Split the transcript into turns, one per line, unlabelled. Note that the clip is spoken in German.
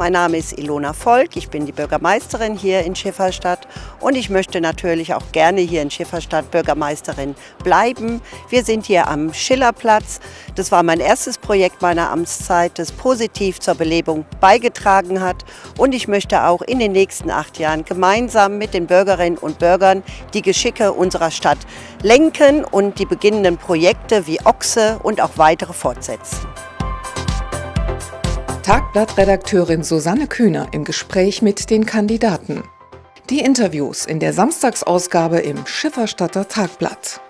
mein Name ist Ilona Volk, ich bin die Bürgermeisterin hier in Schifferstadt und ich möchte natürlich auch gerne hier in Schifferstadt Bürgermeisterin bleiben. Wir sind hier am Schillerplatz. Das war mein erstes Projekt meiner Amtszeit, das positiv zur Belebung beigetragen hat und ich möchte auch in den nächsten acht Jahren gemeinsam mit den Bürgerinnen und Bürgern die Geschicke unserer Stadt lenken und die beginnenden Projekte wie Ochse und auch weitere fortsetzen.
Tagblattredakteurin Susanne Kühner im Gespräch mit den Kandidaten. Die Interviews in der Samstagsausgabe im Schifferstatter Tagblatt.